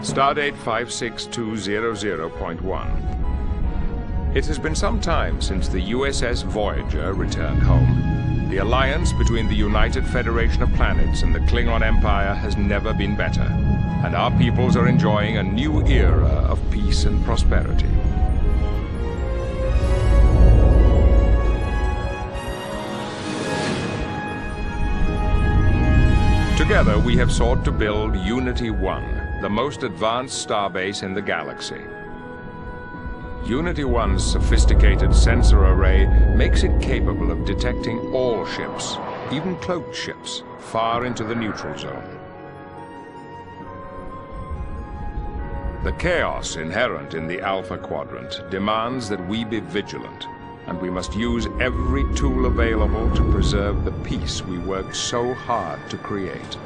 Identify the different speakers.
Speaker 1: Stardate 56200.1. It has been some time since the USS Voyager returned home. The alliance between the United Federation of Planets and the Klingon Empire has never been better, and our peoples are enjoying a new era of peace and prosperity. Together, we have sought to build Unity 1, the most advanced starbase in the galaxy. Unity 1's sophisticated sensor array makes it capable of detecting all ships, even cloaked ships, far into the neutral zone. The chaos inherent in the Alpha Quadrant demands that we be vigilant, and we must use every tool available to preserve the peace we worked so hard to create.